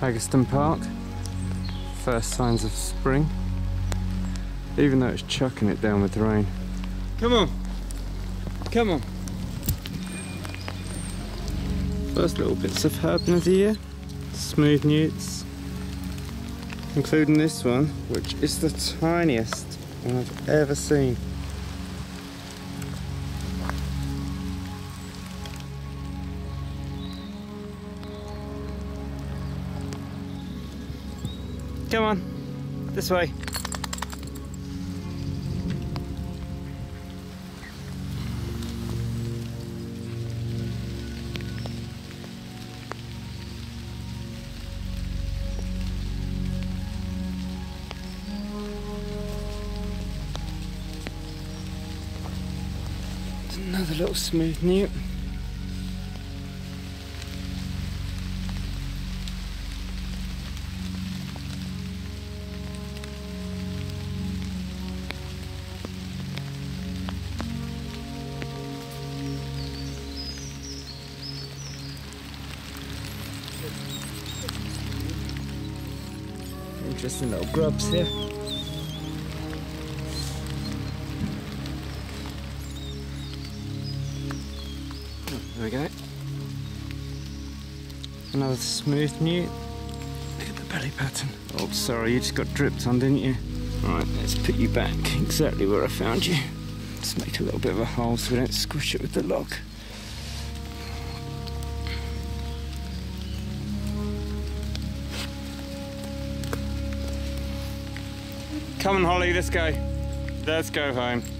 Haggerston Park. First signs of spring. Even though it's chucking it down with the rain. Come on. Come on. First little bits of herbness here. Smooth newts. Including this one, which is the tiniest I've ever seen. Come on, this way. Another little smooth newt. Interesting little grubs here. Oh, there we go. Another smooth newt. Look at the belly pattern. Oh, sorry, you just got dripped on, didn't you? Right, let's put you back exactly where I found you. Just make a little bit of a hole so we don't squish it with the log. Come on, Holly, let's go. Let's go home.